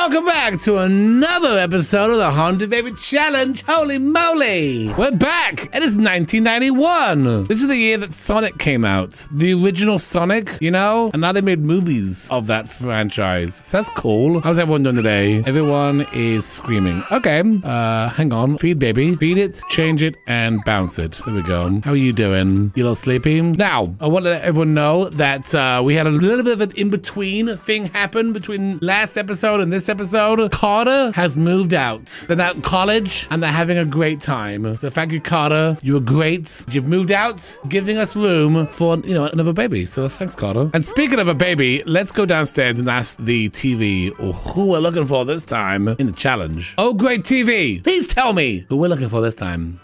welcome back to another episode of the Hundred Baby Challenge. Holy moly! We're back, and it's 1991. This is the year that Sonic came out. The original Sonic, you know? And now they made movies of that franchise. So that's cool. How's everyone doing today? Everyone is screaming. Okay, uh, hang on. Feed baby. Feed it, change it, and bounce it. There we go. How are you doing? You a little sleepy? Now, I want to let everyone know that uh, we had a little bit of an in-between thing happen between last episode and this episode. Carter has moved out. They're now in college and they're having a great time. So thank you, Carter. You were great. You've moved out, giving us room for, you know, another baby. So thanks, Carter. And speaking of a baby, let's go downstairs and ask the TV who we're looking for this time in the challenge. Oh, great TV. Please tell me who we're looking for this time.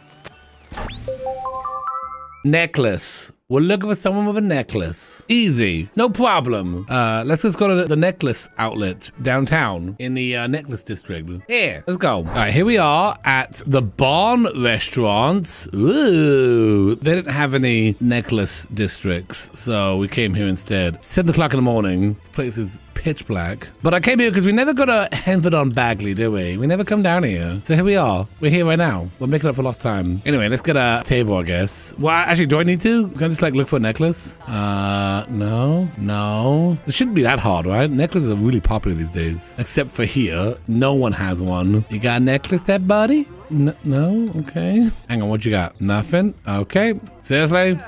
Necklace. We're looking for someone with a necklace. Easy. No problem. Uh, let's just go to the, necklace outlet downtown in the uh, necklace district. Here, let's go. All right, here we are at the Barn Restaurant. Ooh, they didn't have any necklace districts, so we came here instead. 7 o'clock in the morning. This place is pitch black. But I came here because we never go to Henford on Bagley, do we? We never come down here. So here we are. We're here right now. We're making up for lost time. Anyway, let's get a table, I guess. Well, actually, do I need to? Can I just like look for a necklace? Uh, no, no. It shouldn't be that hard, right? Necklaces are really popular these days. Except for here. No one has one. You got a necklace there, buddy? No? Okay. Hang on, what you got? Nothing? Okay. Seriously?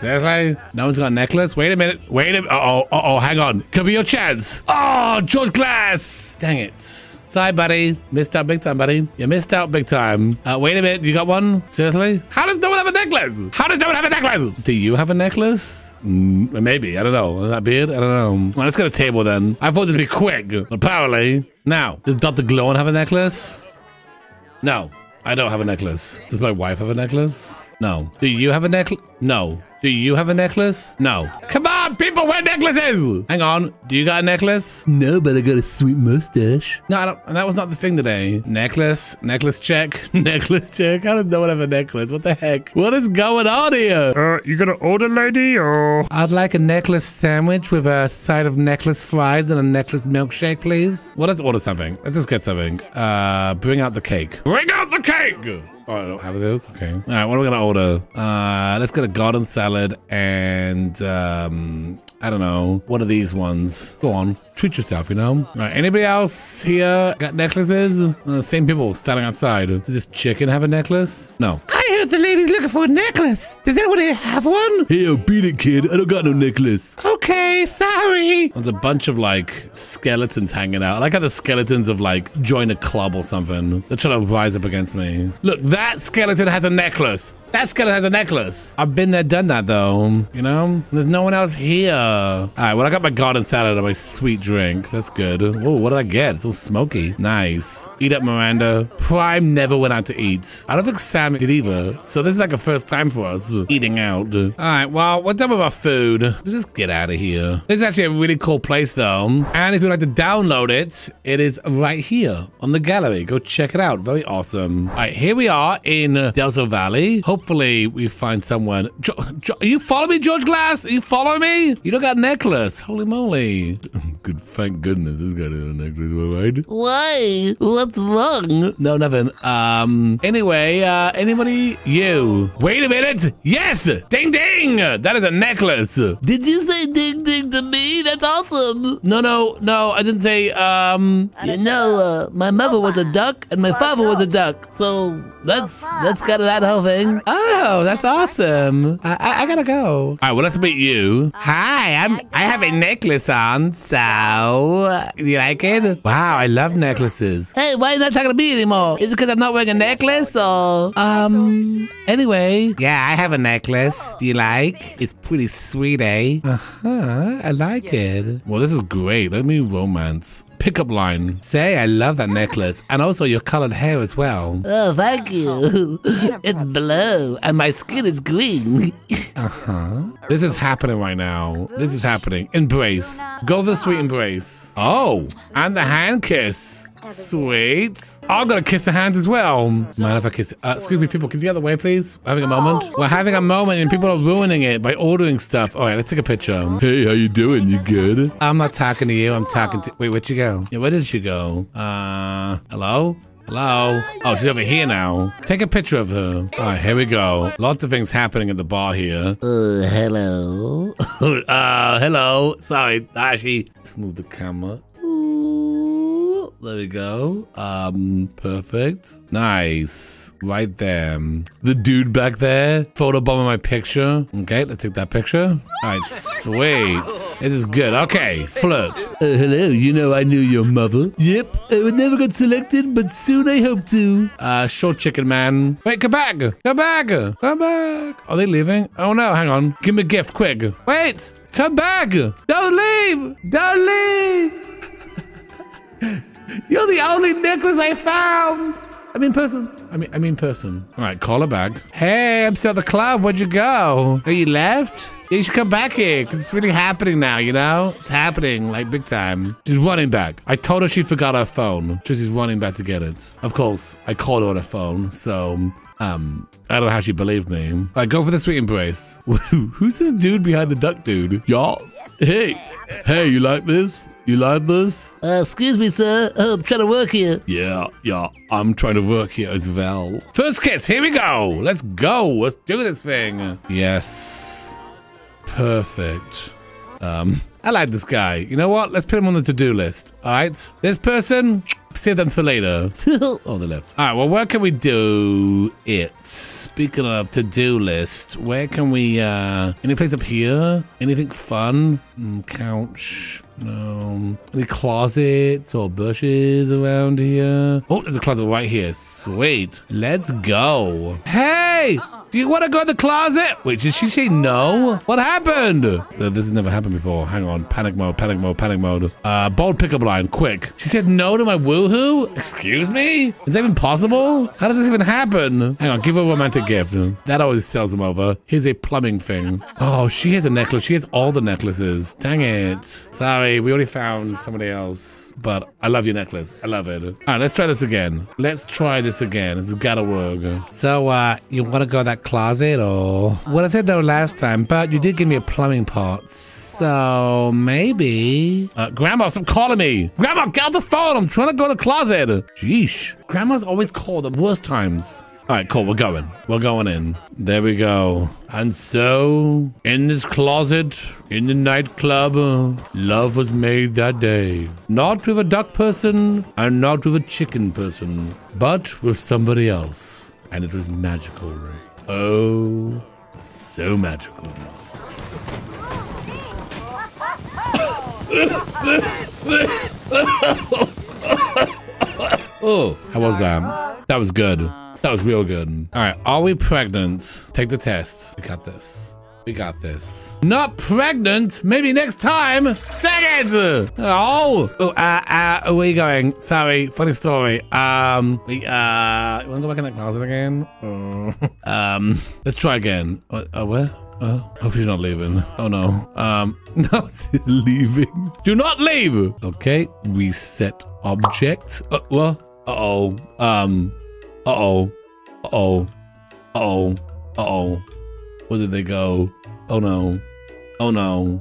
Seriously? No one's got a necklace? Wait a minute. Wait a minute. Uh-oh. Uh-oh. Hang on. Could be your chance. Oh, George Glass. Dang it. Sorry, buddy. Missed out big time, buddy. You missed out big time. Uh, wait a minute. You got one? Seriously? How does no one have a necklace? How does no one have a necklace? Do you have a necklace? Mm, maybe. I don't know. Is that beard? I don't know. Well, let's get a table then. I thought it'd be quick, apparently. Now, does Dr. Gluon have a necklace? No, I don't have a necklace. Does my wife have a necklace? No. Do you have a necklace? No. Do you have a necklace? No. Come on, people wear necklaces! Hang on. Do you got a necklace? No, but I got a sweet mustache. No, I don't. And that was not the thing today. Necklace, necklace check, necklace check. How does no one have a necklace? What the heck? What is going on here? Uh, you gonna order, lady, or? I'd like a necklace sandwich with a side of necklace fries and a necklace milkshake, please. Well, let's order something. Let's just get something. Uh, bring out the cake. Bring out the cake! Oh, I don't have those? Okay. All right, what are we gonna order? Uh, let's get a garden salad and, um, I don't know. What are these ones? Go on. Treat yourself, you know? All right, anybody else here got necklaces? Uh, same people standing outside. Does this chicken have a necklace? No. I heard the lady's looking for a necklace. Does anybody have one? Hey, yo, beat it, kid. I don't got no necklace. Okay, sorry. There's a bunch of like skeletons hanging out. I like how the skeletons of like join a club or something. They're trying to rise up against me. Look, that skeleton has a necklace. That skeleton has a necklace. I've been there, done that though. You know? There's no one else here. All right, well, I got my garden salad and my sweet drink. That's good. Oh, what did I get? It's all smoky. Nice. Eat up, Miranda. Prime never went out to eat. I don't think Sam did either. So this is like a first time for us eating out. All right, well, we're done with our food. Let's just get out of here. This is actually a really cool place though. And if you'd like to download it, it is right here on the gallery. Go check it out. Very awesome. All right, here we are in Del Sol Valley. Hopefully we find someone. Jo jo you follow me, George Glass? Are you follow me? You don't got a necklace. Holy moly. Good, thank goodness this guy doesn't have a necklace, right? Why? What's wrong? No, nothing. Um, anyway, uh, anybody? You. Wait a minute. Yes! Ding ding! That is a necklace. Did you say ding ding to me? That's awesome. No, no, no, I didn't say, um, you know, uh, my mother was a duck and my father was a duck. So that's, that's kind of that whole thing. Oh, that's awesome. I, I, I gotta go. All right, well, let's meet you. Hi, I'm, I have a necklace on, so, you like it? Wow, I love necklaces. Hey, why are you not talking to me anymore? Is it because I'm not wearing a necklace or, um, anyway. Yeah, I have a necklace. Do you like? It's pretty sweet, eh? Uh-huh, I like it. Well, this is great. Let me romance. Pickup line. Say, I love that necklace. And also your colored hair as well. Oh, thank you. it's blue and my skin is green. uh-huh. This is happening right now. This is happening. Embrace. Go for the sweet embrace. Oh, and the hand kiss. Sweet. I'm gonna kiss her hand as well. Mind if I kiss? Uh, excuse me, people. Can you get out of the way, please? We're having a moment. We're having a moment, and people are ruining it by ordering stuff. All right, let's take a picture. Hey, how you doing? You good? I'm not talking to you. I'm talking to. Wait, where'd you go? Yeah, where did she go? Uh, hello. Hello? Oh, she's over here now. Take a picture of her. All right, here we go. Lots of things happening at the bar here. Uh, hello. uh, hello. Sorry, Dashi. Let's move the camera. Ooh, there we go. Um, perfect. Nice. Right there. The dude back there. Photobombing my picture. Okay, let's take that picture. All right, sweet. This is good. Okay, flirt. Uh, hello, you know I knew your mother. Yep, I would never got selected, but soon I hope to. Uh, short chicken man. Wait, come back. Come back. Come back. Are they leaving? Oh no, hang on. Give me a gift, quick. Wait. Come back. Don't leave. Don't leave. You're the only necklace I found. I mean person. I mean I mean person. All right, call her back. Hey, I'm still at the club. Where'd you go? Oh, you left? Yeah, you should come back here because it's really happening now, you know? It's happening like big time. She's running back. I told her she forgot her phone. So she's running back to get it. Of course, I called her on her phone, so um, I don't know how she believed me. All right, go for the sweet embrace. Who's this dude behind the duck dude? Y'all? Hey, hey, you like this? You like this? Uh, excuse me, sir. Uh, I'm trying to work here. Yeah, yeah, I'm trying to work here as well. First kiss, here we go. Let's go. Let's do this thing. Yes. Perfect. Um, I like this guy. You know what? Let's put him on the to-do list. All right. This person, save them for later. oh, they left. All right. Well, where can we do it? Speaking of to-do list, where can we, uh, any place up here? Anything fun? Mm, couch. No. Any closets or bushes around here? Oh, there's a closet right here. Sweet. Let's go. Hey! Do you want to go in the closet? Wait, did she say no? What happened? This has never happened before. Hang on. Panic mode, panic mode, panic mode. Uh, bold pickup line, quick. She said no to my woohoo? Excuse me? Is that even possible? How does this even happen? Hang on, give her a romantic gift. That always sells them over. Here's a plumbing thing. Oh, she has a necklace. She has all the necklaces. Dang it. Sorry, we already found somebody else. But I love your necklace. I love it. All right, let's try this again. Let's try this again. This has gotta work. So, uh, you want to go to closet or? Well, I said no last time, but you did give me a plumbing part. So, maybe. Uh, Grandma, stop calling me. Grandma, get out the phone. I'm trying to go to the closet. Jeesh. Grandma's always call the worst times. All right, cool. We're going. We're going in. There we go. And so, in this closet, in the nightclub, love was made that day. Not with a duck person and not with a chicken person, but with somebody else. And it was magical. Oh, so magical. Oh, how was that? That was good. That was real good. All right, are we pregnant? Take the test. We got this. We got this. Not pregnant? Maybe next time. Dang it! Oh, oh uh, uh, where are you going? Sorry, funny story. Um, we, uh, you wanna go back in that closet again? Um, let's try again. Uh, uh where? Uh, hope she's not leaving. Oh no. Um, no, leaving. Do not leave. Okay, reset object. Uh, what? Uh-oh. Um, uh-oh. Uh-oh. Uh-oh. Uh-oh. Where did they go? Oh no. Oh no.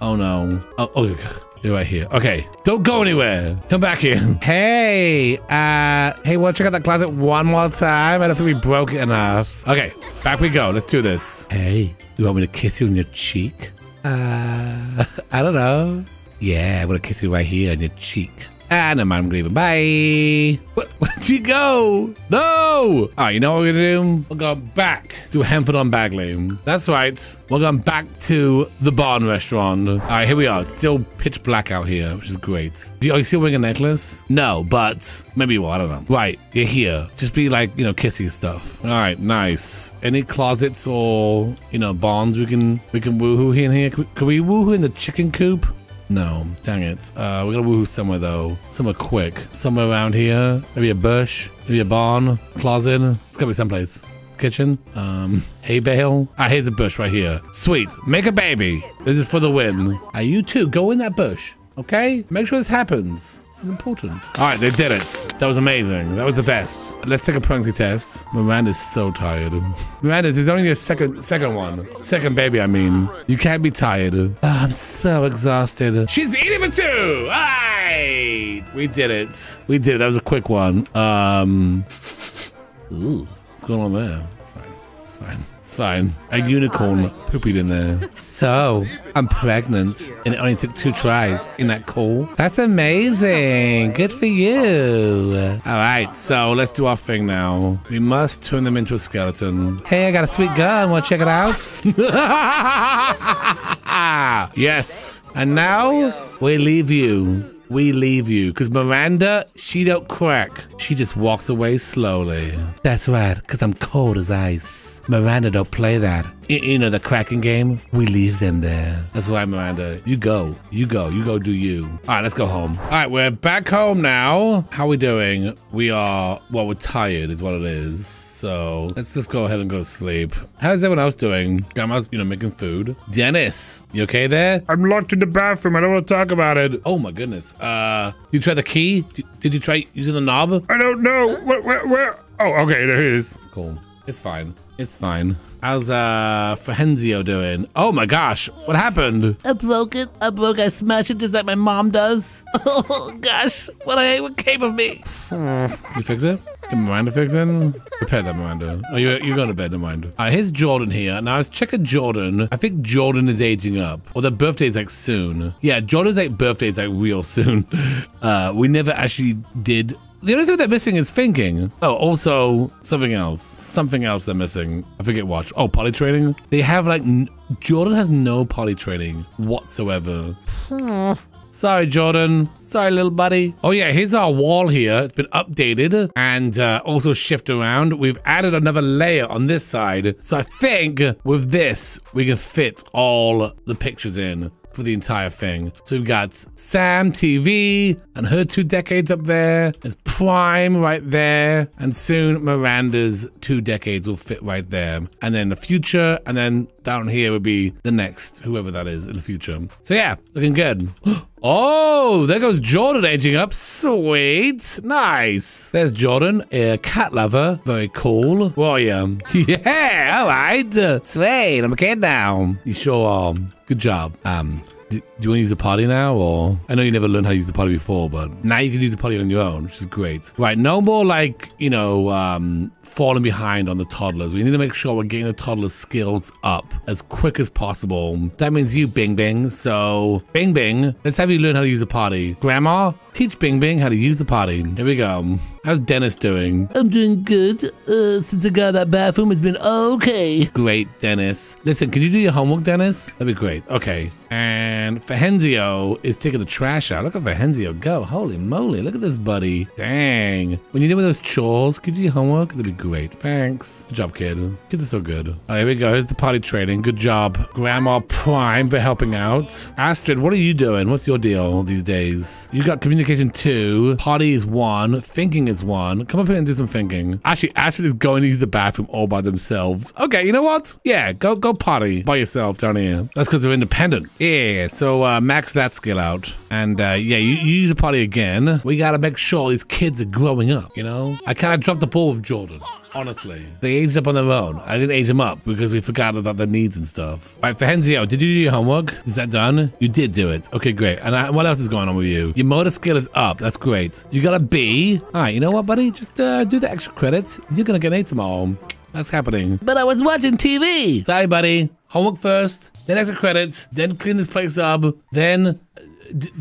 Oh no. Oh, okay. You're right here. Okay. Don't go anywhere. Come back here. Hey. Uh, hey, wanna check out that closet one more time? I don't think we broke it enough. Okay. Back we go. Let's do this. Hey, you want me to kiss you on your cheek? Uh, I don't know. Yeah, I'm gonna kiss you right here on your cheek. Ah, mind, I'm leaving. Bye. Where, where'd you go? No. All right, you know what we're gonna do? We're going back to Henford on Bagley. That's right. We're going back to the barn restaurant. All right, here we are. It's still pitch black out here, which is great. Do you, are you still wearing a necklace? No, but maybe you will. I don't know. Right, you're here. Just be like, you know, kissy stuff. All right, nice. Any closets or you know barns we can we can woohoo here and here? Can we, can we woohoo in the chicken coop? No, dang it. Uh, we're gonna woohoo somewhere though. Somewhere quick. Somewhere around here. Maybe a bush. Maybe a barn. Closet. It's gotta be someplace. Kitchen. Um, hay bale. Ah, here's a bush right here. Sweet. Make a baby. This is for the win. Ah, you too. Go in that bush. Okay? Make sure this happens. Is important. All right, they did it. That was amazing. That was the best. Let's take a pregnancy test. Miranda's so tired. Miranda, this is only your second second one. Second baby, I mean. You can't be tired. Ah, I'm so exhausted. She's eating for two. All right. We did it. We did it. That was a quick one. Um, Ooh. what's going on there? It's fine. It's fine. It's fine. A unicorn pooped in there. So, I'm pregnant, and it only took two tries. Isn't that cool? That's amazing. Good for you. All right, so let's do our thing now. We must turn them into a skeleton. Hey, I got a sweet gun. Want to check it out? yes. And now we leave you. We leave you because Miranda, she don't crack. She just walks away slowly. That's right, because I'm cold as ice. Miranda don't play that. You know the cracking game? We leave them there. That's right, Miranda. You go. You go. You go do you. All right, let's go home. All right, we're back home now. How we doing? We are, well, we're tired is what it is. So let's just go ahead and go to sleep. How's everyone else doing? Grandma's, you know, making food. Dennis, you okay there? I'm locked in the bathroom. I don't want to talk about it. Oh my goodness. Uh, did you try the key? Did, did you try using the knob? I don't know. Where, where, where? Oh, okay, there it is. It's cool. It's fine. It's fine. How's uh Fahenzio doing? Oh my gosh, what happened? I broke it. I broke. I smashed it just like my mom does. Oh gosh, what I what came of me? You fix it? Can Miranda fix it? Repair that, Miranda. Oh, you're, you're going to bed, Miranda. mind. Uh, here's Jordan here. Now, I was checking Jordan. I think Jordan is aging up. Or their birthday's like soon. Yeah, Jordan's like birthday's like real soon. Uh, we never actually did. The only thing they're missing is thinking. Oh, also something else. Something else they're missing. I forget what. Oh, potty training. They have like Jordan has no potty training whatsoever. Sorry, Jordan. Sorry, little buddy. Oh, yeah, here's our wall here. It's been updated and uh, also shift around. We've added another layer on this side. So I think with this, we can fit all the pictures in for the entire thing. So we've got Sam TV and her two decades up there. There's Prime right there. And soon Miranda's two decades will fit right there. And then the future, and then down here would be the next, whoever that is in the future. So yeah, looking good. Oh, there goes Jordan aging up. Sweet. Nice. There's Jordan, a cat lover. Very cool. You? Yeah, all right. Sweet. I'm a kid now. You sure are. Good job. Um, do, do you want to use the party now, or I know you never learned how to use the party before, but now you can use the party on your own, which is great. Right, no more like you know um, falling behind on the toddlers. We need to make sure we're getting the toddlers' skills up as quick as possible. That means you, Bing Bing. So, Bing Bing, let's have you learn how to use the party. Grandma, teach Bing Bing how to use the potty. Here we go. How's Dennis doing? I'm doing good. Uh, since I got that bathroom, it's been okay. Great, Dennis. Listen, can you do your homework, Dennis? That'd be great. Okay. And Fahenzio is taking the trash out. Look at Fahenzio go. Holy moly. Look at this buddy. Dang. When you're doing those chores, could you do your homework? That'd be great. Thanks. Good job, kid. Kids are so good. Oh, here we go. Here's the potty training. Good job. Grandma Prime for helping out. Astrid, what are you doing? What's your deal these days? You got communication two. Party is one. Thinking is one. Come up here and do some thinking. Actually, Astrid is going to use the bathroom all by themselves. Okay, you know what? Yeah, go go potty by yourself down here. That's because they're independent. Yeah, so uh, max that skill out. And uh, yeah, you, you use a potty again. We gotta make sure these kids are growing up, you know? I kind of dropped the ball with Jordan. Honestly, they aged up on their own. I didn't age them up because we forgot about their needs and stuff. All right, Fahenzio, did you do your homework? Is that done? You did do it. Okay, great. And uh, what else is going on with you? Your motor skill is up. That's great. You got a B. All right, you know what, buddy? Just uh, do the extra credits. You're gonna get an A tomorrow. That's happening. But I was watching TV. Sorry, buddy. Homework first, then extra credits, then clean this place up, then uh,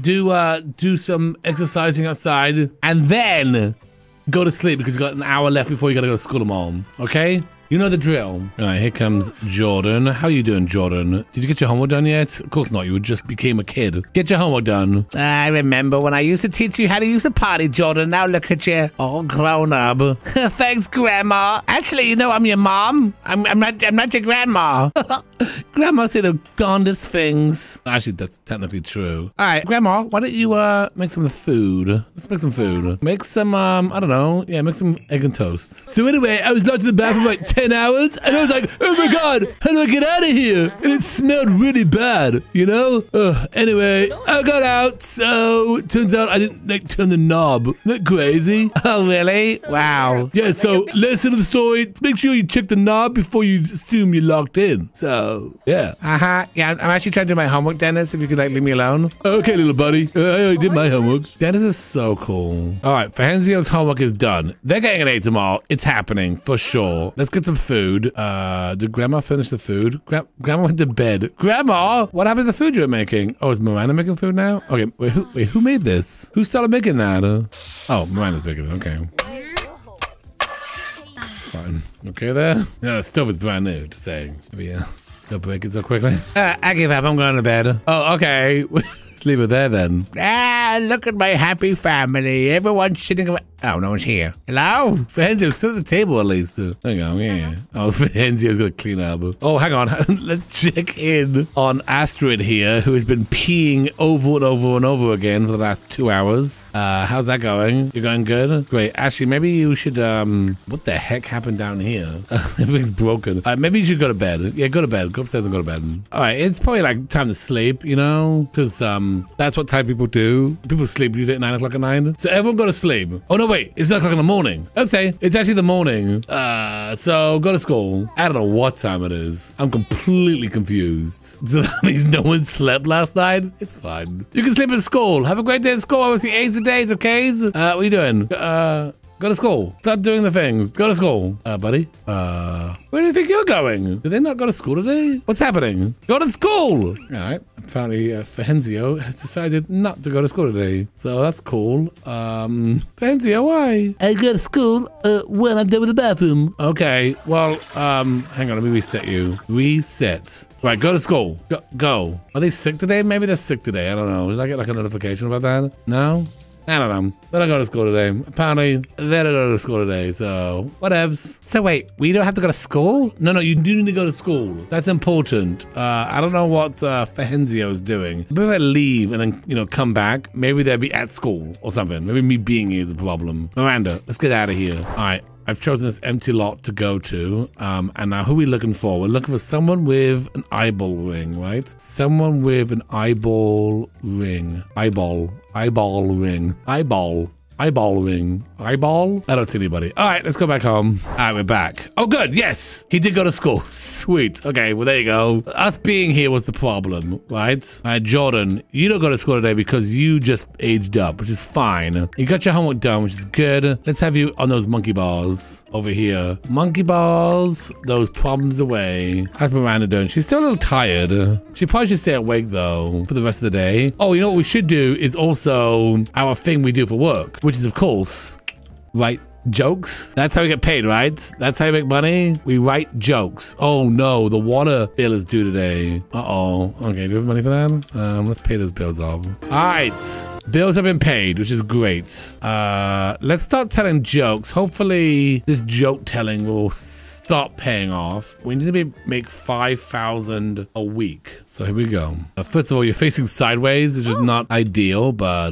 do uh do some exercising outside, and then go to sleep because you got an hour left before you gotta go to school tomorrow. Okay? You know the drill. All right, here comes Jordan. How you doing, Jordan? Did you get your homework done yet? Of course not. You just became a kid. Get your homework done. I remember when I used to teach you how to use a potty, Jordan. Now look at you, all grown up. Thanks, Grandma. Actually, you know I'm your mom. I'm, I'm not. I'm not your grandma. Grandma say the darndest things. Actually, that's technically true. All right, Grandma, why don't you uh make some food? Let's make some food. Make some um, I don't know. Yeah, make some egg and toast. So anyway, I was locked in the bathroom for like 10 hours, and I was like, oh my god, how do I get out of here? And it smelled really bad, you know? Ugh. Anyway, I got out, so it turns out I didn't like turn the knob. Isn't that crazy? Oh, really? Wow. Yeah, so lesson of the story, make sure you check the knob before you assume you're locked in. So, yeah. Uh huh. Yeah, I'm actually trying to do my homework, Dennis. If you could like leave me alone. Okay, little buddy. Uh, I already did my homework. Dennis is so cool. All right, Fahenzio's homework is done. They're getting an A tomorrow. It's happening for sure. Let's get some food. Uh, did Grandma finish the food? Gra- Grandma went to bed. Grandma, what happened to the food you were making? Oh, is Miranda making food now? Okay, wait, who, wait, who made this? Who started making that? Uh, oh, Miranda's making it. Okay. It's fine. Okay there? Yeah, the stove is brand new, just saying. Maybe, uh, they'll break it so quickly. Uh, I give up. I'm going to bed. Oh, okay. Let's leave it there then. Ah, look at my happy family. Everyone's sitting around. Oh, no one's here. Hello? Fahenzio, sit at the table at least. There you go, yeah. Oh, Fahenzio's gonna clean up. Oh, hang on. Let's check in on Astrid here, who has been peeing over and over and over again for the last two hours. Uh, how's that going? You're going good? Great. Ashley, maybe you should, um, what the heck happened down here? Everything's broken. Uh, maybe you should go to bed. Yeah, go to bed. Go upstairs and go to bed. All right, it's probably like time to sleep, you know? Because, um, that's what Thai people do. People sleep usually at 9 o'clock at night. So everyone go to sleep. Oh, no, wait. It's 9 o'clock in the morning. Okay. It's actually the morning. Uh, so go to school. I don't know what time it is. I'm completely confused. So that means no one slept last night? It's fine. You can sleep at school. Have a great day at school. I will see A's and days, okay? Uh, what are you doing? Uh, Go to school. Start doing the things. Go to school. Uh, buddy. Uh, where do you think you're going? Did they not go to school today? What's happening? Go to school. All right. Apparently, uh, Fahenzio has decided not to go to school today. So that's cool. Um, Fahenzio, why? I go to school uh, when I'm done with the bathroom. Okay. Well, um, hang on. Let me reset you. Reset. Right, go to school. Go. go. Are they sick today? Maybe they're sick today. I don't know. Did I get like a notification about that? No? I don't know. They don't go to school today. Apparently, they don't go to school today, so whatevs. So wait, we don't have to go to school? No, no, you do need to go to school. That's important. Uh, I don't know what uh, Fahenzio is doing. Maybe I leave and then, you know, come back, maybe they'll be at school or something. Maybe me being here is a problem. Miranda, let's get out of here. All right. I've chosen this empty lot to go to. Um, and now who are we looking for? We're looking for someone with an eyeball ring, right? Someone with an eyeball ring. Eyeball. Eyeball ring. Eyeball. Eyeball ring. Eyeball? I don't see anybody. All right, let's go back home. All right, we're back. Oh, good. Yes, he did go to school. Sweet. Okay, well, there you go. Us being here was the problem, right? All right, Jordan, you don't go to school today because you just aged up, which is fine. You got your homework done, which is good. Let's have you on those monkey bars over here. Monkey bars, those problems away. How's Miranda doing? She's still a little tired. She probably should stay awake, though, for the rest of the day. Oh, you know what we should do is also our thing we do for work, which is, of course, write jokes. That's how we get paid, right? That's how you make money. We write jokes. Oh no, the water bill is due today. Uh oh. Okay, do we have money for that? Um, let's pay those bills off. All right. Bills have been paid, which is great. Uh, let's start telling jokes. Hopefully, this joke telling will stop paying off. We need to be, make 5,000 a week. So here we go. Uh, first of all, you're facing sideways, which is not ideal, but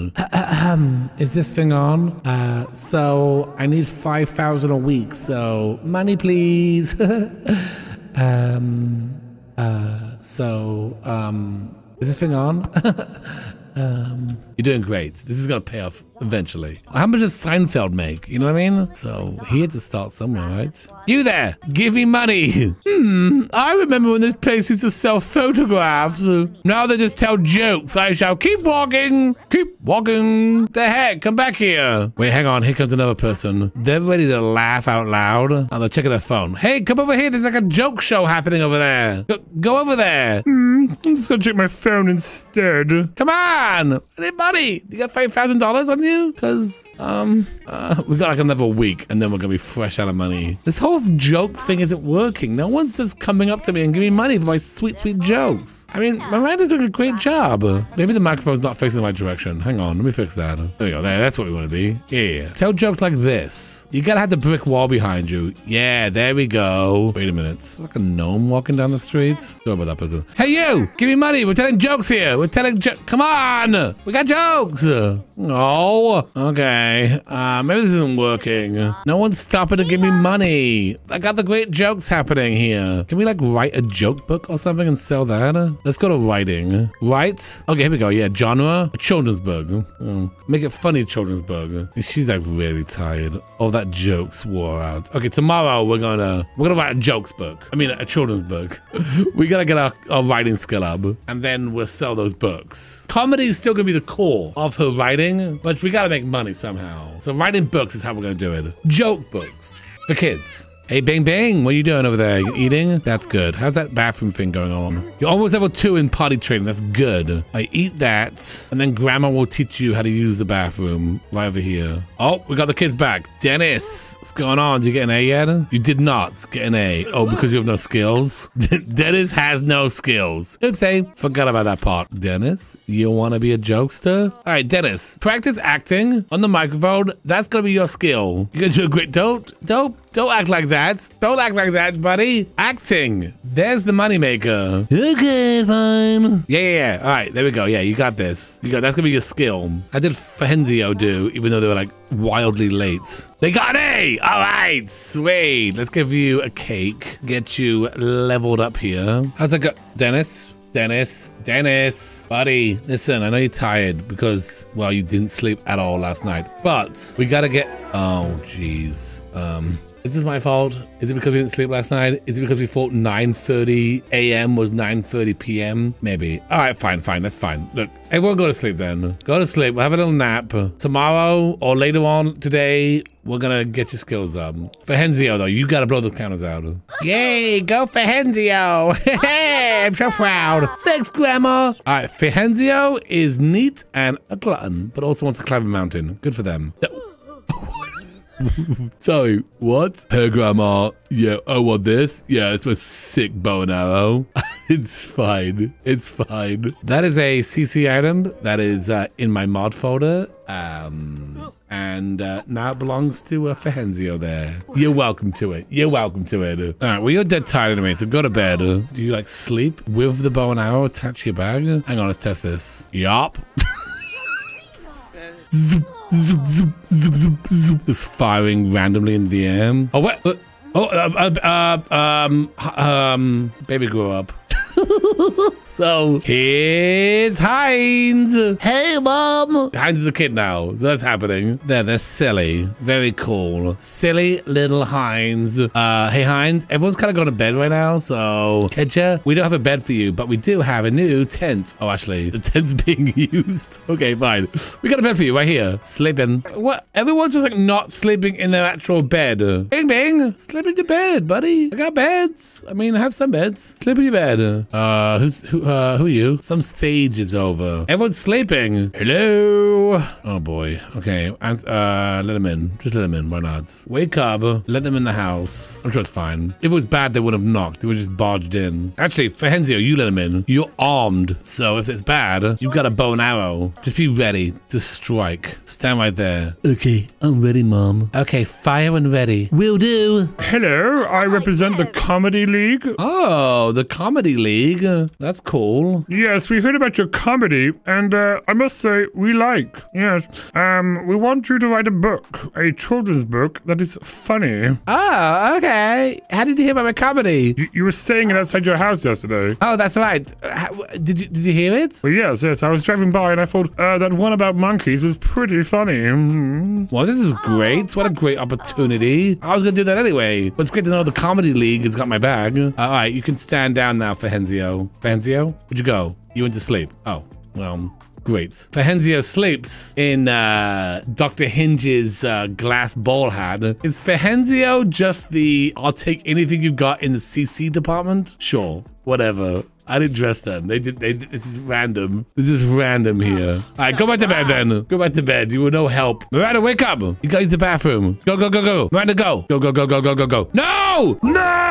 is this thing on? Uh, so I need 5,000 a week. So money, please. um, uh, so, um, is this thing on? um, you're doing great. This is going to pay off eventually. How much does Seinfeld make? You know what I mean? So he had to start somewhere, right? You there, give me money. hmm, I remember when this place used to sell photographs. Now they just tell jokes. I shall keep walking, keep walking. The heck, come back here. Wait, hang on. Here comes another person. They're ready to laugh out loud. And they're checking their phone. Hey, come over here. There's like a joke show happening over there. Go, go over there. Hmm, I'm just gonna check my phone instead. Come on. I need money. You got $5,000 on you? Because, um, uh, we got like another week and then we're going to be fresh out of money. This whole joke thing isn't working. No one's just coming up to me and giving me money for my sweet, sweet jokes. I mean, Miranda's doing a great job. Maybe the microphone's not facing the right direction. Hang on, let me fix that. There we go. There, that's what we want to be. Yeah. Tell jokes like this. You gotta have the brick wall behind you. Yeah, there we go. Wait a minute. It's like a gnome walking down the street. Sorry about that person. Hey, you! Give me money. We're telling jokes here. We're telling jokes. Come on! We got jokes. Oh, okay. Uh, maybe this isn't working. No one's stopping to give me money. I got the great jokes happening here. Can we like write a joke book or something and sell that? Let's go to writing. Write? Okay, here we go. Yeah, genre. A children's book. Oh, make it funny children's book. She's like really tired. All that jokes wore out. Okay, tomorrow we're gonna we're gonna write a jokes book. I mean a children's book. we gotta get our, our writing skill up, and then we'll sell those books. Comedy is still gonna be the core of her writing, but we gotta make money somehow. So writing books is how we're gonna do it. Joke books for kids. Hey, Bing Bang, what are you doing over there? You eating? That's good. How's that bathroom thing going on? You're almost level two in potty training. That's good. I eat that, and then Grandma will teach you how to use the bathroom right over here. Oh, we got the kids back. Dennis, what's going on? Did you get an A yet? You did not get an A. Oh, because you have no skills? Dennis has no skills. Oops, hey, forgot about that part. Dennis, you want to be a jokester? All right, Dennis, practice acting on the microphone. That's going to be your skill. You're going to do a great, don't, don't, don't act like that. Don't act like that, buddy. Acting. There's the moneymaker. Okay, fine. Yeah, yeah, yeah. All right, there we go. Yeah, you got this. You got that's gonna be your skill. How did Fenzio do, even though they were like wildly late? They got an A. All right, sweet. Let's give you a cake. Get you leveled up here. How's it go, Dennis? Dennis, Dennis, buddy, listen, I know you're tired because, well, you didn't sleep at all last night, but we gotta get, oh, jeez. Um, is this my fault? Is it because we didn't sleep last night? Is it because we thought 9.30 a.m. was 9.30 p.m.? Maybe. All right, fine, fine. That's fine. Look, everyone go to sleep then. Go to sleep. We'll have a little nap. Tomorrow or later on today, we're gonna get your skills up. Fahenzio, though, you gotta blow those counters out. Yay, go for Henzio. I'm so proud. Thanks, Grandma. All right, Fahenzio is neat and a glutton, but also wants to climb a mountain. Good for them. Sorry, what? Her Grandma. Yeah, I want this. Yeah, it's my sick bow and arrow. it's fine. It's fine. That is a CC item that is uh, in my mod folder. Um, and uh, now it belongs to uh, Fahenzio there. You're welcome to it. You're welcome to it. All right, well, you're dead tired anyway, so go to bed. Do you like sleep with the bow and arrow attached to your bag? Hang on, let's test this. Yup. zoop, zoop, zoop, zoop, zoop, firing randomly in the air. Oh, what? Uh, Oh, uh, uh, uh, um, um, baby grew up. so here's Heinz. Hey, Mom. Heinz is a kid now, so that's happening. There, they're silly. Very cool. Silly little Heinz. Uh, hey Heinz, everyone's kind of gone to bed right now, so Kedja, we don't have a bed for you, but we do have a new tent. Oh, actually, the tent's being used. Okay, fine. We got a bed for you right here. Sleeping. What? Everyone's just like not sleeping in their actual bed. Bing, bing. Sleep in your bed, buddy. I got beds. I mean, I have some beds. Sleep in your bed. Uh, who's who? Uh, who are you? Some stage is over. Everyone's sleeping. Hello. Oh boy. Okay. Ans- Uh, let them in. Just let them in. Why not? Wake up. Let them in the house. I'm sure it's fine. If it was bad, they would have knocked. They would have just barged in. Actually, Fahenzio, you let them in. You're armed. So if it's bad, you've got a bow and arrow. Just be ready to strike. Stand right there. Okay, I'm ready, Mom. Okay, fire and ready. Will do. Hello, I represent the Comedy League. Oh, the comedy league. That's cool. Yes, we heard about your comedy, and uh, I must say, we like. Yes. Um, we want you to write a book, a children's book that is funny. Oh, okay. How did you hear about my comedy? You, you were saying it outside your house yesterday. Oh, that's right. How- did you did you hear it? Well, yes, yes. I was driving by and I thought uh, that one about monkeys is pretty funny. Mhm. Well, this is great. What a great opportunity. I was gonna do that anyway, but it's great to know the comedy league has got my bag. Uh, all right, you can stand down now, Fahenzio. Fahenzio, where'd you go? You went to sleep. Oh, well. Great. Fahenzio sleeps in uh, Dr. Hinge's uh, glass ball hat. Is Fahenzio just the I'll take anything you've got in the CC department? Sure, whatever. I didn't dress them. They did. They. This is random. This is random here. All right, go back to bed then. Go back to bed. You were no help. Miranda, wake up. You guys, the bathroom. Go, go, go, go. Miranda, go. Go, go, go, go, go, go, go. No, no.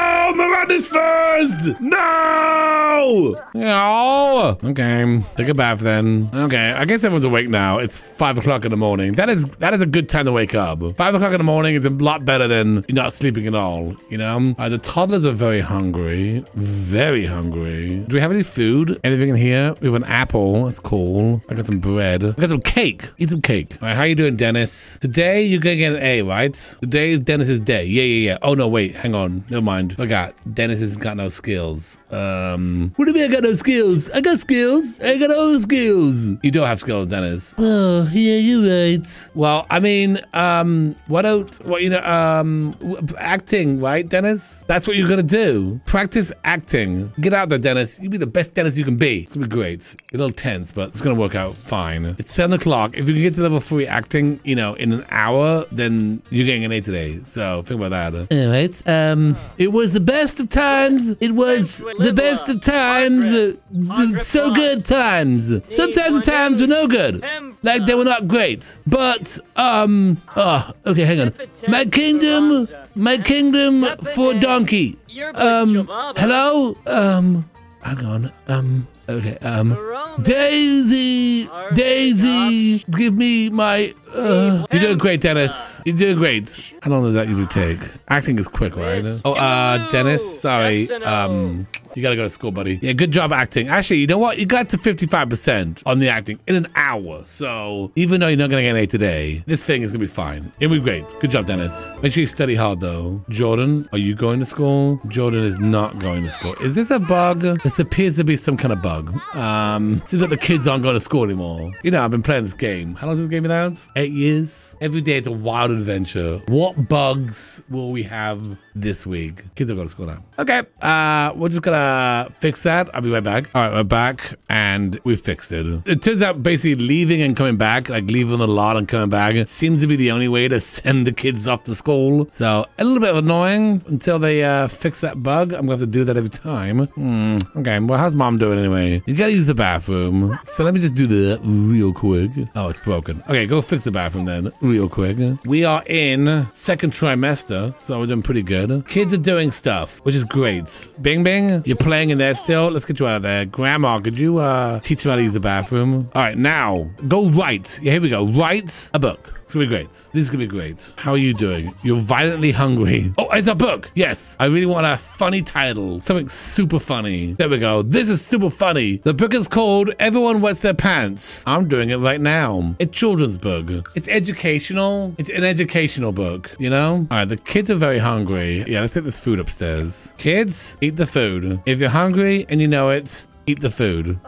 Miranda's first. No. No. Okay. Take a bath then. Okay. I guess everyone's awake now. It's five o'clock in the morning. That is that is a good time to wake up. Five o'clock in the morning is a lot better than not sleeping at all. You know. Uh, the toddlers are very hungry. Very hungry. Do we have any food? Anything in here? We have an apple. That's cool. I got some bread. I got some cake. Eat some cake. All right. How are you doing, Dennis? Today you're gonna get an A, right? Today is Dennis's day. Yeah, yeah, yeah. Oh no, wait. Hang on. Never mind. Forgot. Dennis has got no skills. Um. What do you mean I got no skills? I got skills. I got all the skills. You don't have skills, Dennis. Oh, yeah, you're right. Well, I mean, um, what don't, what, you know, um, acting, right, Dennis? That's what you're gonna do. Practice acting. Get out there, Dennis. You'll be the best Dennis you can be. It's gonna be great. A little tense, but it's gonna work out fine. It's seven o'clock. If you can get to level three acting, you know, in an hour, then you're getting an A today. So think about that. All right. Um, it was the best of times. It was the best of times. Uh, so good times. Sometimes the times were no good. Like they were not great. But um, oh, okay, hang on. My kingdom, my kingdom for donkey. Um, hello. Um, hang on. Um, okay. Um, Daisy, Daisy, give me my. Uh, You're doing great, Dennis. You're doing great. How long does that usually take? Acting is quick, right? Oh, uh, Dennis, sorry. Um, you gotta go to school, buddy. Yeah, good job acting. Actually, you know what? You got to 55% on the acting in an hour. So even though you're not gonna get an A today, this thing is gonna be fine. It'll be great. Good job, Dennis. Make sure you study hard, though. Jordan, are you going to school? Jordan is not going to school. Is this a bug? This appears to be some kind of bug. Um, seems like the kids aren't going to school anymore. You know, I've been playing this game. How long has this game been out? Eight years. Every day it's a wild adventure. What bugs will we have this week? Kids are going to school now. Okay. Uh, we're just gonna fix that. I'll be right back. All right, we're back and we fixed it. It turns out basically leaving and coming back, like leaving a lot and coming back, seems to be the only way to send the kids off to school. So a little bit annoying until they uh, fix that bug. I'm gonna have to do that every time. Hmm. Okay. Well, how's mom doing anyway? You gotta use the bathroom. So let me just do that real quick. Oh, it's broken. Okay, go fix the bathroom then, real quick. We are in second trimester, so we're doing pretty good. Kids are doing stuff, which is great. Bing Bing, you're playing in there still? Let's get you out of there. Grandma, could you uh, teach them how to use the bathroom? All right, now go right. Yeah, here we go. Write a book. It's gonna be great. This is gonna be great. How are you doing? You're violently hungry. Oh, it's a book. Yes. I really want a funny title. Something super funny. There we go. This is super funny. The book is called Everyone Wets Their Pants. I'm doing it right now. It's children's book. It's educational. It's an educational book, you know? All right, the kids are very hungry. Yeah, let's take this food upstairs. Kids, eat the food. If you're hungry and you know it, eat the food.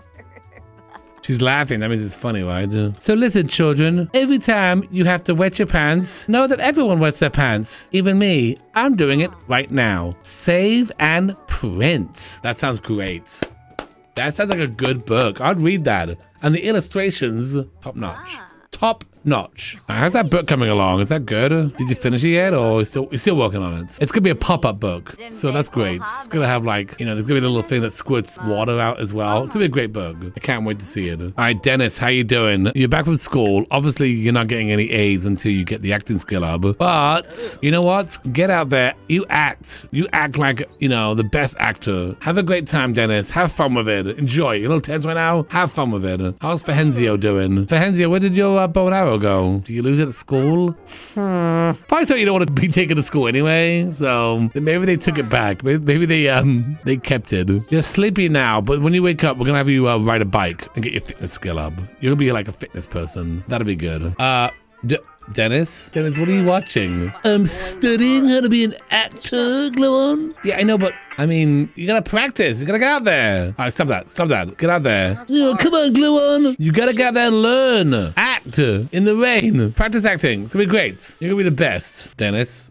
She's laughing. That means it's funny, right? So listen, children. Every time you have to wet your pants, know that everyone wets their pants. Even me. I'm doing it right now. Save and print. That sounds great. That sounds like a good book. I'd read that. And the illustrations, top notch. Ah. Top notch. How's that book coming along? Is that good? Did you finish it yet, or you still you're still working on it? It's gonna be a pop-up book, so that's great. It's gonna have like you know, there's gonna be a little thing that squirts water out as well. It's gonna be a great book. I can't wait to see it. All right, Dennis, how you doing? You're back from school. Obviously, you're not getting any A's until you get the acting skill up. But you know what? Get out there. You act. You act like you know the best actor. Have a great time, Dennis. Have fun with it. Enjoy. You're a little tense right now. Have fun with it. How's Fahenzio doing? Fahenzio, where did your uh, bow and arrow go? Do you lose it at school? Hmm. Probably so you don't want to be taken to school anyway. So maybe they took it back. Maybe, maybe they um they kept it. You're sleepy now, but when you wake up, we're gonna have you uh, ride a bike and get your fitness skill up. You're gonna be like a fitness person. That'll be good. Uh. D- Dennis? Dennis, what are you watching? I'm studying how to be an actor, Gluon. Yeah, I know, but I mean, you gotta practice. You gotta get out there. All right, stop that. Stop that. Get out there. Oh, come on, Gluon. You gotta get out there and learn. Act in the rain. Practice acting. It's gonna be great. You're gonna be the best. Dennis.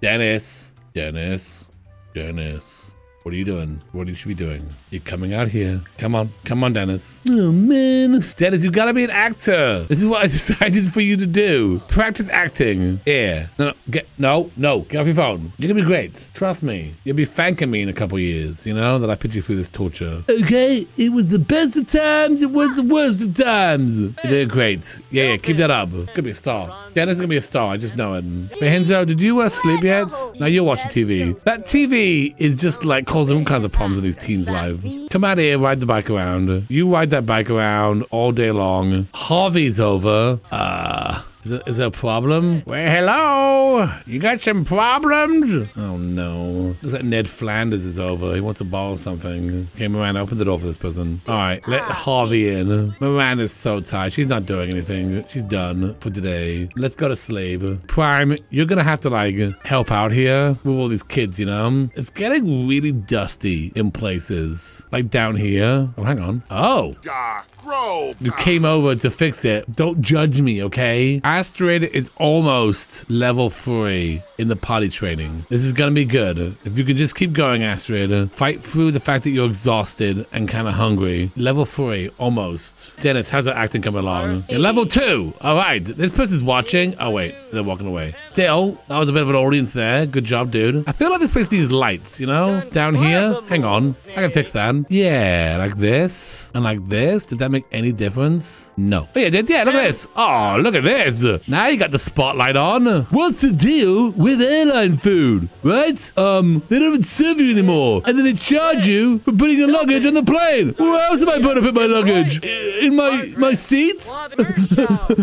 Dennis. Dennis. Dennis. What are you doing? What you should be doing? You're coming out here. Come on. Come on, Dennis. Oh, man. Dennis, you gotta be an actor. This is what I decided for you to do. Practice acting. Yeah. No, no, get, no, no. Get off your phone. You're gonna be great. Trust me. You'll be thanking me in a couple years, you know, that I put you through this torture. Okay, it was the best of times, it was the worst of times. You're doing great. Yeah, yeah, keep that up. Gonna be a star. Dennis is gonna be a star. I just know it. Hey, Henzo, did you uh, sleep yet? No, you're watching TV. That TV is just like causing all kinds of problems in these teens' lives. Come out here, ride the bike around. You ride that bike around all day long. Harvey's over. Uh, is there, is there a problem? Well, hello. You got some problems? Oh no. Looks like Ned Flanders is over. He wants to borrow something. Okay, Miranda, open the door for this person. All right, let ah. Harvey in. Miranda's so tired. She's not doing anything. She's done for today. Let's go to sleep. Prime, you're gonna have to like help out here with all these kids. You know, it's getting really dusty in places, like down here. Oh, hang on. Oh. Ah, you came over to fix it. Don't judge me, okay? Astrid is almost level three in the potty training. This is gonna be good. If you can just keep going, Astrid, fight through the fact that you're exhausted and kind of hungry. Level three, almost. Dennis, how's that acting coming along? You're level two. All right, this person's watching. Oh wait, they're walking away. Still, that was a bit of an audience there. Good job, dude. I feel like this place needs lights. You know, down here. Hang on, I can fix that. Yeah, like this and like this. Did that make any difference? No. Oh, yeah, it did. Yeah, look at this. Oh, look at this. Now you got the spotlight on. What's the deal with airline food, right? Um, they don't even serve you anymore, and then they charge you for putting your luggage on the plane. Where else am I going to put my luggage? In my my seat,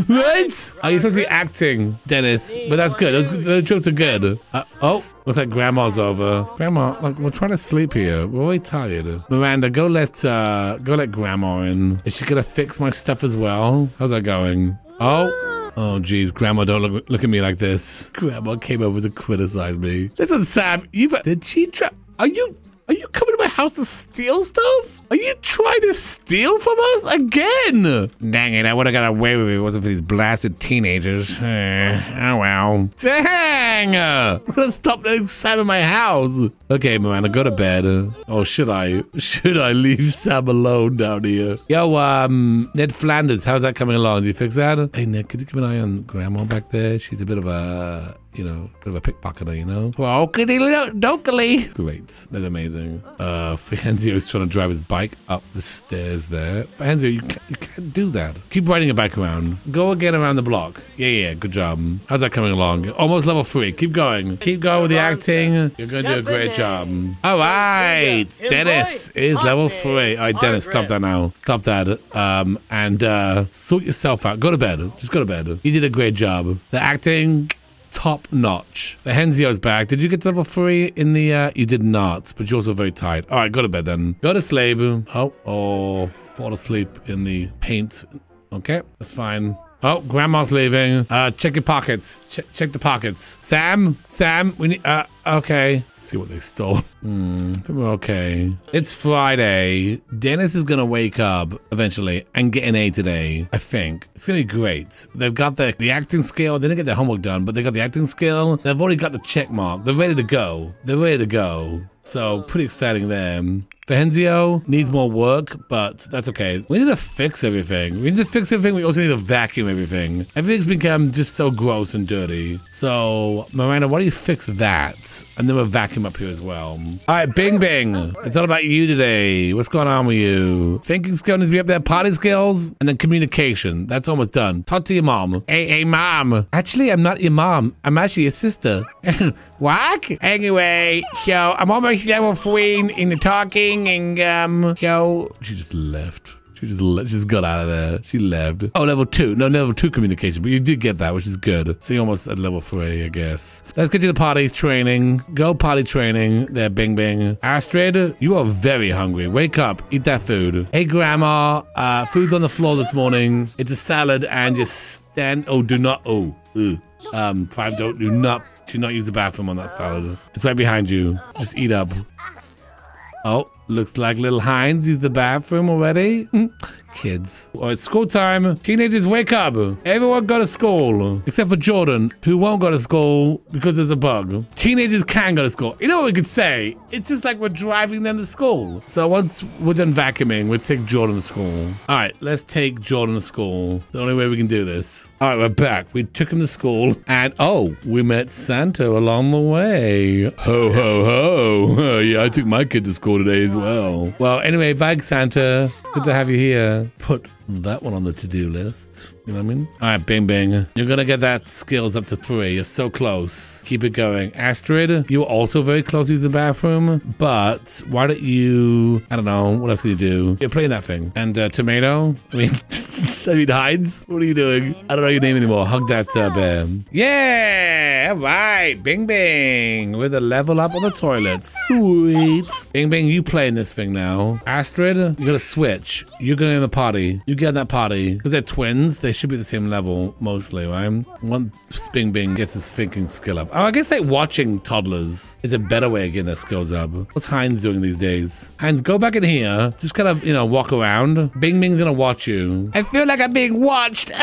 right? Oh, you're supposed to be acting, Dennis, but that's good. Those, those jokes are good. Uh, oh, looks like Grandma's over. Grandma, like we're trying to sleep here. We're really tired. Miranda, go let uh, go let Grandma in. Is she gonna fix my stuff as well? How's that going? Oh. Oh, geez, Grandma, don't look, look at me like this. Grandma came over to criticize me. Listen, Sam, you've... Did she try... Are you... Are you coming to my house to steal stuff? Are you trying to steal from us again? Dang it, I would have got away with it if it wasn't for these blasted teenagers. Eh, oh well. Dang! Gonna stop letting Sam in my house. Okay, Miranda, go to bed. Oh, should I? Should I leave Sam alone down here? Yo, um, Ned Flanders, how's that coming along? Did you fix that? Hey, Ned, could you keep an eye on Grandma back there? She's a bit of a you know, bit of a pickpocketer, you know? Okey dokey. Great. That's amazing. Uh, Fahenzio is trying to drive his bike up the stairs there. Fahenzio, you can't, you can't do that. Keep riding your bike around. Go again around the block. Yeah, yeah, good job. How's that coming along? Almost level three. Keep going. Keep going with the acting. You're going to do a great job. All right. Dennis is level three. All right, Dennis, stop that now. Stop that. Um, and uh, sort yourself out. Go to bed. Just go to bed. You did a great job. The acting, top notch. Fahenzio's back. Did you get to level three in the, uh, you did not, but you're also very tired. All right, go to bed then. Go to sleep. Oh, oh, fall asleep in the paint. Okay, that's fine. Oh, grandma's leaving. Uh, check your pockets. Ch check the pockets. Sam, Sam, we need, uh, okay. Let's see what they stole. Hmm, I think we're okay. It's Friday. Dennis is gonna wake up eventually and get an A today, I think. It's gonna be great. They've got the, the acting skill. They didn't get their homework done, but they got the acting skill. They've already got the check mark. They're ready to go. They're ready to go. So pretty exciting there. Fahenzio needs more work, but that's okay. We need to fix everything. We need to fix everything. We also need to vacuum everything. Everything's become just so gross and dirty. So, Miranda, why don't you fix that? And then we'll vacuum up here as well. All right, Bing Bing. It's all about you today. What's going on with you? Thinking skill needs to be up there. Potty skills and then communication. That's almost done. Talk to your mom. Hey, hey, mom. Actually, I'm not your mom. I'm actually your sister. what? Anyway, so I'm almost level three in the talking and um, so she just left. She just le- just got out of there. She left. Oh, level two. No, level two communication, but you did get that, which is good. So you're almost at level three, I guess. Let's get to the party training. Go party training. There, Bing Bing. Astrid, you are very hungry. Wake up. Eat that food. Hey, Grandma. Uh, food's on the floor this morning. It's a salad, and just stand. Oh, do not. Oh, ugh. um, five. Don't do not. Do not use the bathroom on that salad. It's right behind you. Just eat up. Oh, Looks like little Heinz used the bathroom already. Hmm. Kids. Oh, it's school time. Teenagers, wake up. Everyone go to school. Except for Jordan, who won't go to school because there's a bug. Teenagers can go to school. You know what we could say? It's just like we're driving them to school. So once we're done vacuuming, we'll take Jordan to school. All right, let's take Jordan to school. The only way we can do this. All right, we're back. We took him to school. And oh, we met Santa along the way. Ho, ho, ho. yeah, I took my kid to school today as well. Well, anyway, bye, Santa. Good to have you here. Put that one on the to-do list. You know what I mean? All right, Bing Bing. You're gonna get that skills up to three. You're so close. Keep it going. Astrid, you were also very close to the bathroom, but why don't you, I don't know, what else can you do? You're playing that thing. And uh, Tomato, I mean, I mean, Heinz, what are you doing? I don't know your name anymore. Hug that uh, bear. Yeah, all right. Bing Bing with a level up on the toilet. Sweet. Bing Bing, you playing this thing now. Astrid, you gotta switch. You're gonna in the party. You get in that party. Because they're twins, they should be the same level mostly, right? Once Bing Bing gets his thinking skill up. Oh, I guess like watching toddlers is a better way of getting their skills up. What's Heinz doing these days? Heinz, go back in here. Just kind of, you know, walk around. Bing Bing's gonna watch you. I feel like I'm being watched.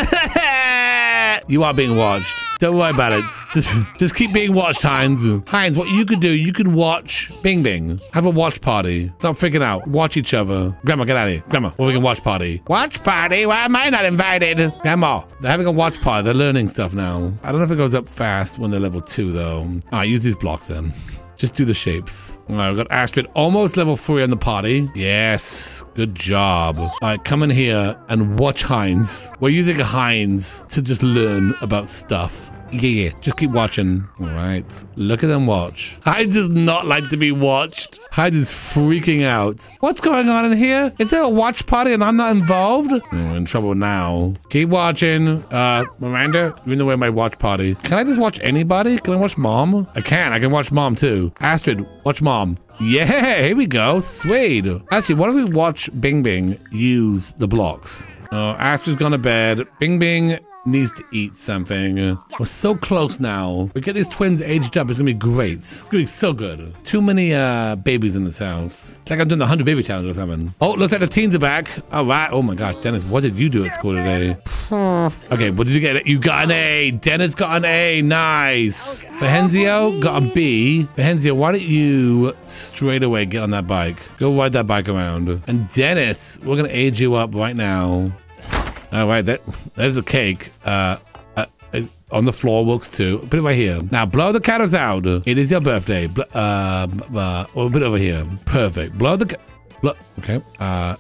you are being watched. Don't worry about it. Just, just keep being watched, Heinz. Heinz, what you could do, you could watch Bing Bing. Have a watch party. Stop freaking out. Watch each other. Grandma, get out of here. Grandma, we can watch party. Watch party? Why am I not invited? Grandma, they're having a watch party. They're learning stuff now. I don't know if it goes up fast when they're level two, though. All right, use these blocks then. Just do the shapes. All right, we've got Astrid almost level three on the party. Yes, good job. All right, come in here and watch Heinz. We're using Heinz to just learn about stuff. Yeah, yeah, just keep watching. All right, look at them watch. Hyde does not like to be watched. Hyde is freaking out. What's going on in here? Is there a watch party and I'm not involved? Oh, we're in trouble now. Keep watching. Uh, Miranda, the way of my watch party. Can I just watch anybody? Can I watch mom? I can. I can watch mom too. Astrid, watch mom. Yeah, here we go. Sweet. Actually, why don't we watch Bing Bing use the blocks? Oh, Astrid's gone to bed. Bing Bing needs to eat something. We're so close now. We get these twins aged up. It's gonna be great. It's gonna be so good. Too many uh, babies in this house. It's like I'm doing the 100 baby challenge or something. Oh, looks like the teens are back. All right. Oh my gosh, Dennis, what did you do at school today? okay, what did you get? You got an A. Dennis got an A. Nice. Fahenzio got a B. Fahenzio, why don't you straight away get on that bike? Go ride that bike around. And Dennis, we're gonna age you up right now. All right, that there's a cake. Uh, uh, on the floor works too. Put it right here. Now blow the candles out. It is your birthday. Bl uh, uh, a bit over here. Perfect. Blow the. Blow. Okay. Uh,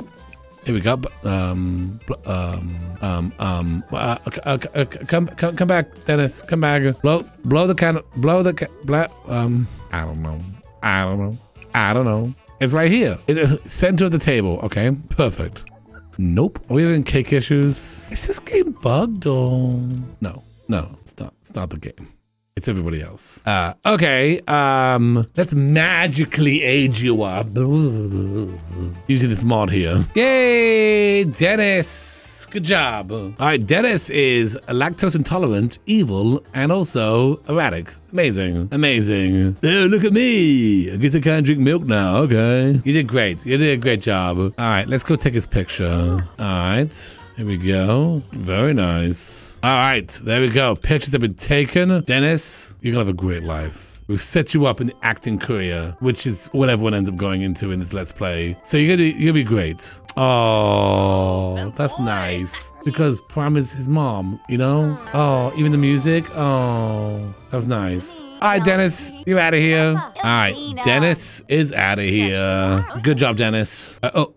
here we go. Um, um, um, um. Uh, okay, come, come, come back, Dennis. Come back. Blow, blow the candle. Blow the. Ca blah, um. I don't know. I don't know. I don't know. It's right here. It's center of the table. Okay. Perfect. Nope. Are we having cake issues? Is this game bugged or no? No, it's not. It's not the game. It's everybody else. Uh, okay. Um, let's magically age you up. Using this mod here. Yay, Dennis. Good job. All right, Dennis is lactose intolerant, evil, and also erratic. Amazing. Amazing. Oh, look at me. I guess I can't drink milk now. Okay. You did great. You did a great job. All right, let's go take his picture. All right. Here we go. Very nice. All right, there we go. Pictures have been taken. Dennis, you're gonna have a great life. We've set you up in the acting career, which is what everyone ends up going into in this Let's Play. So you're gonna, you're gonna be great. Oh, that's nice. Because Prime is his mom, you know? Oh, even the music? Oh, that was nice. All right, Dennis, you out of here. All right, Dennis is out of here. Good job, Dennis. Uh, oh.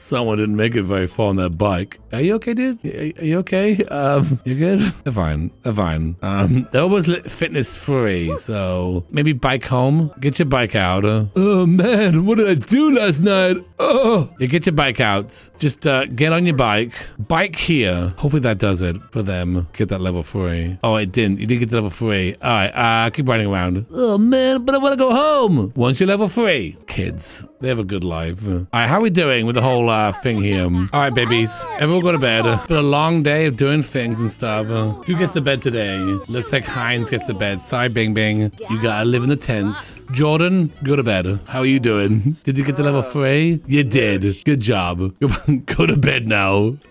Someone didn't make it very far on that bike. Are you okay, dude? Are you okay? Um, you good? They're fine. They're fine. Um, they're almost fitness free, so maybe bike home. Get your bike out. Oh man, what did I do last night? Oh, you get your bike out. Just uh, get on your bike. Bike here. Hopefully that does it for them. Get that level three. Oh, it didn't. You didn't get the level three. All right. Uh, keep riding around. Oh man, but I want to go home. Once you're level three, kids They have a good life. All right, how are we doing with the whole uh, thing here? All right, babies. Everyone go to bed. It's been a long day of doing things and stuff. Uh, who gets to bed today? Looks like Heinz gets to bed. Sorry, Bing Bing. You gotta live in the tent. Jordan, go to bed. How are you doing? Did you get to level three? You did. Good job. Go, to bed now.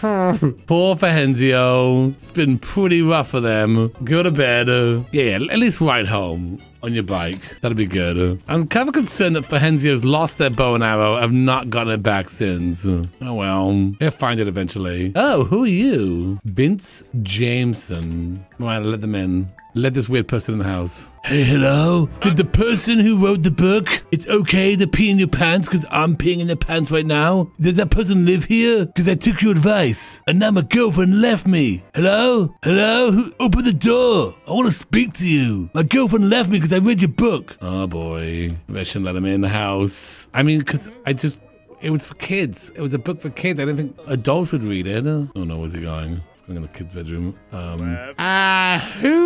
Poor Fahenzio. It's been pretty rough for them. Go to bed. Uh, yeah, at least ride home on your bike. That'd be good. I'm kind of concerned that Fahenzio's lost their bow and arrow. I've not gotten it back since. Oh well. They'll find it eventually. Oh, who are you? Vince Jameson. All right, let them in. Let this weird person in the house. Hey, hello? Did the person who wrote the book, it's okay to pee in your pants because I'm peeing in your pants right now? Does that person live here? Because I took your advice and now my girlfriend left me. Hello? Hello? Who, open the door. I want to speak to you. My girlfriend left me because I read your book. Oh boy. Maybe I shouldn't let him in the house. I mean, because I just. It was for kids. It was a book for kids. I didn't think adults would read it. Oh no, where's he going? He's going in the kid's bedroom. Um. Uh, who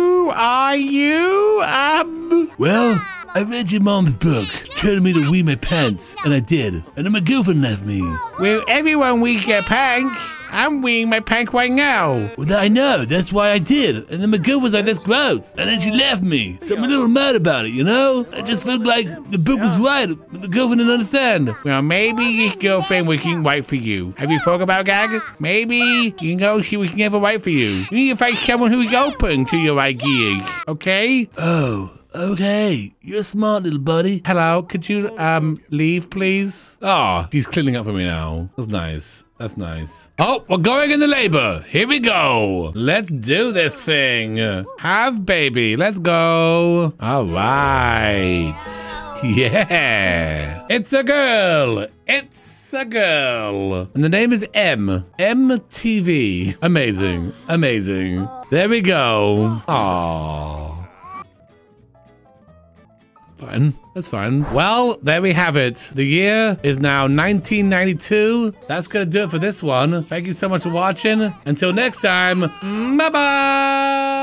are you? Um. Well, I read your mom's book, telling me to wee my pants, and I did. And then my girlfriend left me. Well, everyone we get pank. I'm weeing my pank right now. Well, I know. That's why I did. And then my girl was like, that's gross. And then she left me. So I'm a little mad about it, you know? I just felt like the book was right, but the girlfriend didn't understand. Well, maybe your girlfriend we can wait for you. Have you thought about Gag? Maybe you can go see we can have a wait for you. You need to find someone who is open to your ideas. Okay? Oh, okay. You're a smart little buddy. Hello, could you um leave, please? Oh, he's cleaning up for me now. That's nice. That's nice. Oh, we're going into labor. Here we go. Let's do this thing. Have baby. Let's go. All right. Yeah. It's a girl. It's a girl. And the name is M. MTV. Amazing. Amazing. There we go. Aww. Fine. That's fine. Well, there we have it. The year is now 1992. That's going to do it for this one. Thank you so much for watching. Until next time, bye-bye.